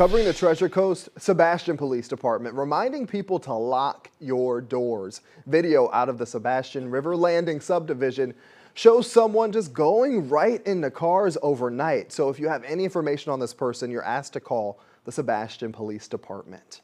Covering the Treasure Coast, Sebastian Police Department reminding people to lock your doors. Video out of the Sebastian River Landing subdivision shows someone just going right into cars overnight. So if you have any information on this person, you're asked to call the Sebastian Police Department.